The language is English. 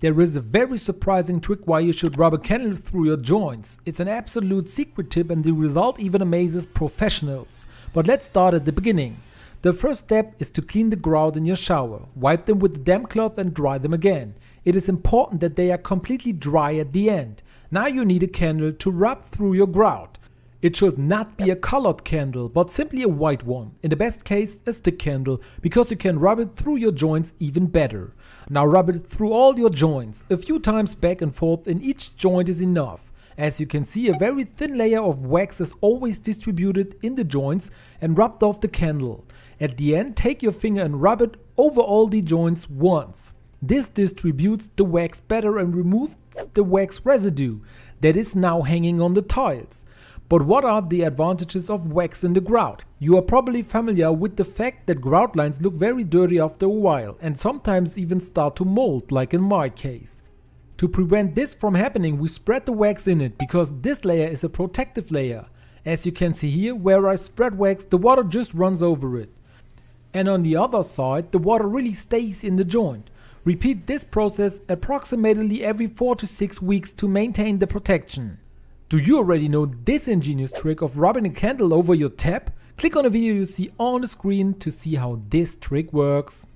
There is a very surprising trick why you should rub a candle through your joints. It's an absolute secret tip and the result even amazes professionals. But let's start at the beginning. The first step is to clean the grout in your shower. Wipe them with a damp cloth and dry them again. It is important that they are completely dry at the end. Now you need a candle to rub through your grout. It should not be a colored candle, but simply a white one. In the best case, a stick candle, because you can rub it through your joints even better. Now rub it through all your joints. A few times back and forth in each joint is enough. As you can see, a very thin layer of wax is always distributed in the joints and rubbed off the candle. At the end, take your finger and rub it over all the joints once. This distributes the wax better and removes the wax residue that is now hanging on the tiles. But what are the advantages of wax in the grout? You are probably familiar with the fact that grout lines look very dirty after a while and sometimes even start to mold like in my case. To prevent this from happening we spread the wax in it because this layer is a protective layer. As you can see here, where I spread wax the water just runs over it. And on the other side the water really stays in the joint. Repeat this process approximately every 4 to 6 weeks to maintain the protection. Do you already know this ingenious trick of rubbing a candle over your tap? Click on the video you see on the screen to see how this trick works.